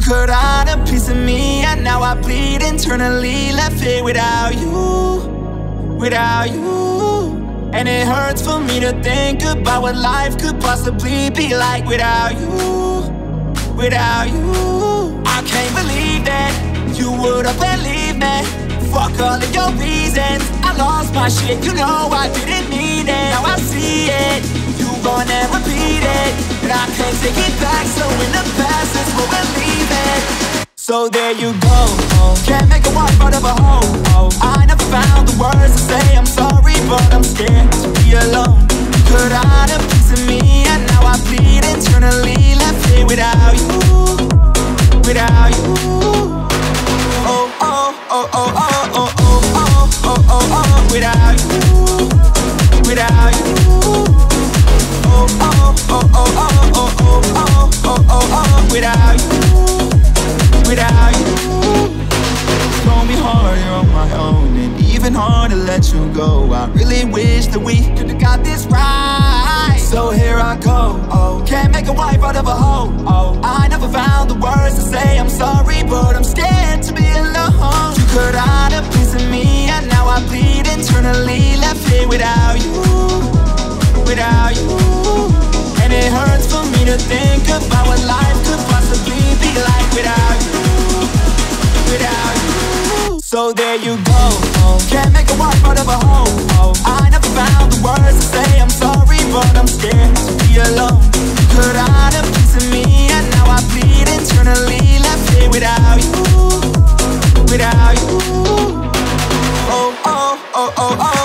You cut out a piece of me and now I bleed internally Left here without you, without you. And it hurts for me to think about what life could possibly be like without you, without you. I can't believe that you would have believed me Fuck all of your reasons. I lost my shit, you know I didn't mean it. Now I see it, you gonna repeat it. But I can't take it back, so in the past is where we're So there you go, can't make a wife out of a hoe. I never found the words to say I'm sorry, but I'm scared to be alone. You cut out a piece of me, and now I bleed internally? Left here without you, without you. Oh, oh, oh, oh, oh I really wish that we could've got this right. So here I go. Oh, can't make a wife out of a hoe. Oh, I never found the words to say I'm sorry, but I'm scared to be alone. You cut out a piece of me, and now I bleed internally. Left here without you, without you. And it hurts for me to think about what life could possibly be So there you go. Can't make a wife out of a home. I never found the words to say I'm sorry, but I'm scared to be alone. You could hide a piece of me, and now I bleed internally. Left here without you, without you. Oh, oh, oh, oh, oh.